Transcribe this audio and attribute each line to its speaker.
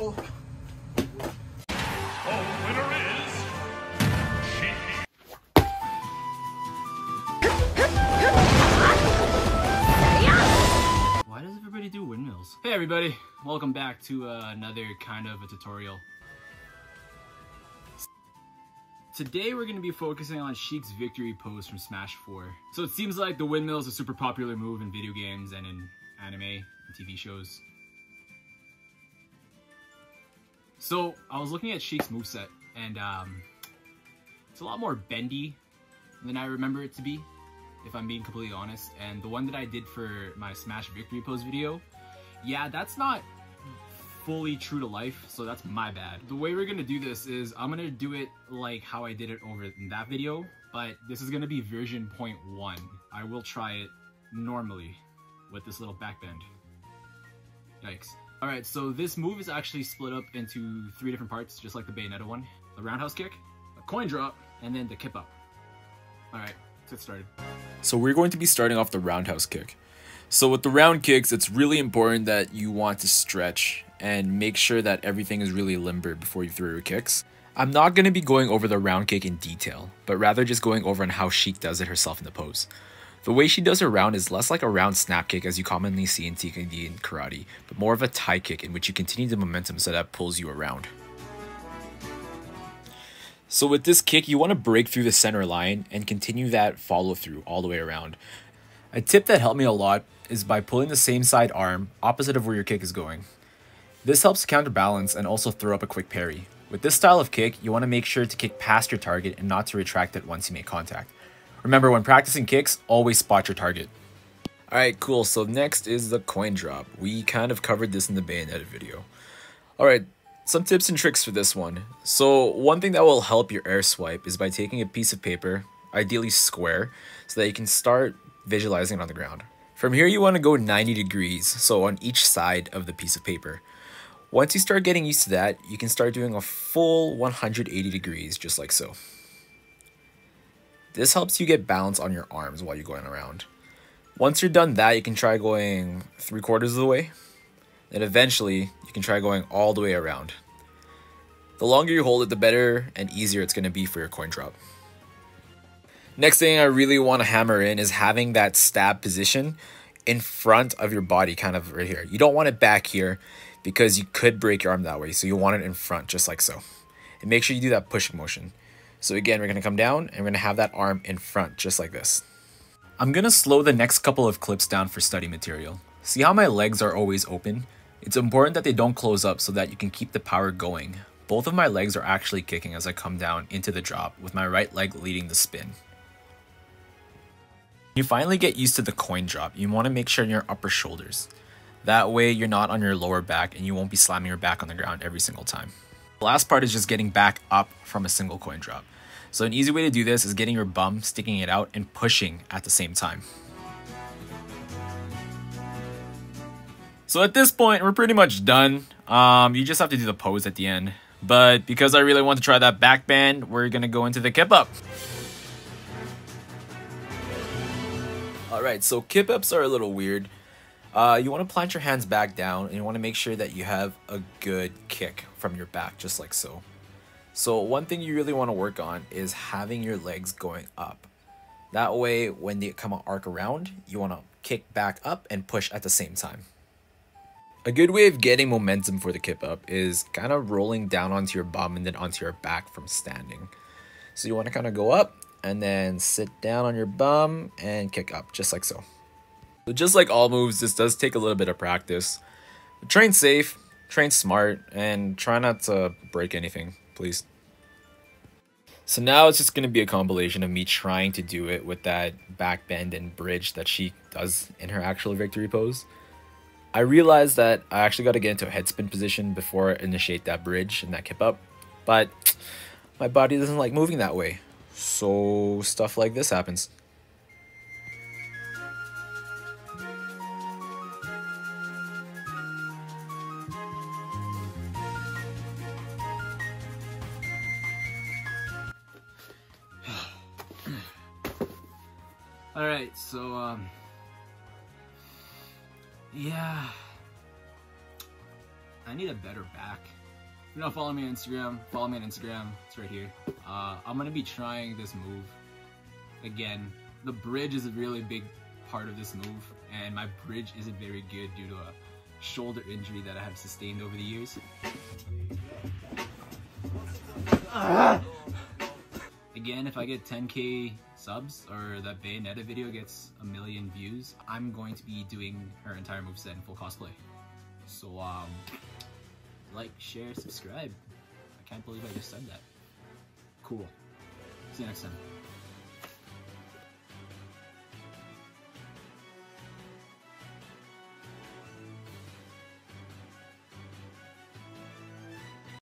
Speaker 1: Oh.
Speaker 2: Winner is Sheik.
Speaker 3: Why does everybody do windmills? Hey everybody, welcome back to uh, another kind of a tutorial. Today we're going to be focusing on Sheik's victory pose from Smash 4. So it seems like the windmill is a super popular move in video games and in anime and TV shows. So I was looking at Sheik's moveset and um, it's a lot more bendy than I remember it to be if I'm being completely honest. And the one that I did for my Smash Victory Pose video, yeah, that's not fully true to life, so that's my bad. The way we're gonna do this is I'm gonna do it like how I did it over in that video, but this is gonna be version 0.1. I will try it normally with this little back bend. Yikes. Alright, so this move is actually split up into three different parts, just like the Bayonetta one. The roundhouse kick, a coin drop, and then the kip up. Alright, let's get started.
Speaker 4: So we're going to be starting off the roundhouse kick. So with the round kicks, it's really important that you want to stretch and make sure that everything is really limber before you throw your kicks. I'm not going to be going over the round kick in detail, but rather just going over on how Sheik does it herself in the pose. The way she does her round is less like a round snap kick as you commonly see in and karate, but more of a Thai kick in which you continue the momentum so that pulls you around. So with this kick, you want to break through the center line and continue that follow through all the way around. A tip that helped me a lot is by pulling the same side arm opposite of where your kick is going. This helps counterbalance and also throw up a quick parry. With this style of kick, you want to make sure to kick past your target and not to retract it once you make contact. Remember, when practicing kicks, always spot your target. Alright, cool. So next is the coin drop. We kind of covered this in the Bayonetta video. Alright, some tips and tricks for this one. So one thing that will help your air swipe is by taking a piece of paper, ideally square, so that you can start visualizing it on the ground. From here you want to go 90 degrees, so on each side of the piece of paper. Once you start getting used to that, you can start doing a full 180 degrees, just like so. This helps you get balance on your arms while you're going around. Once you're done that, you can try going three quarters of the way, then eventually you can try going all the way around. The longer you hold it, the better and easier it's going to be for your coin drop. Next thing I really want to hammer in is having that stab position in front of your body, kind of right here. You don't want it back here because you could break your arm that way, so you want it in front, just like so. And make sure you do that pushing motion. So again, we're to come down and we're to have that arm in front, just like this. I'm to slow the next couple of clips down for study material. See how my legs are always open? It's important that they don't close up so that you can keep the power going. Both of my legs are actually kicking as I come down into the drop, with my right leg leading the spin. You finally get used to the coin drop, you want to make sure your upper shoulders. That way you're not on your lower back and you won't be slamming your back on the ground every single time. The last part is just getting back up from a single coin drop. So an easy way to do this is getting your bum, sticking it out, and pushing at the same time. So at this point, we're pretty much done. Um, you just have to do the pose at the end. But because I really want to try that back bend, we're gonna go into the kip up. Alright, so kip ups are a little weird. Uh, you want to plant your hands back down and you want to make sure that you have a good kick from your back, just like so. So one thing you really want to work on is having your legs going up. That way, when they come arc around, you want to kick back up and push at the same time. A good way of getting momentum for the kip up is kind of rolling down onto your bum and then onto your back from standing. So you want to kind of go up and then sit down on your bum and kick up, just like so. So just like all moves, this does take a little bit of practice. Train safe, train smart, and try not to break anything, please. So now it's just going to be a compilation of me trying to do it with that back bend and bridge that she does in her actual victory pose. I realized that I actually got to get into a headspin position before I initiate that bridge and that kip up, but my body doesn't like moving that way. So stuff like this happens.
Speaker 3: All right, so um, yeah, I need a better back. If you don't follow me on Instagram, follow me on Instagram. It's right here. Uh, I'm gonna be trying this move again. The bridge is a really big part of this move, and my bridge isn't very good due to a shoulder injury that I have sustained over the years. Again, if I get 10k subs or that Bayonetta video gets a million views, I'm going to be doing her entire moveset in full cosplay. So, um, like, share, subscribe. I can't believe I just said that. Cool. See you next time.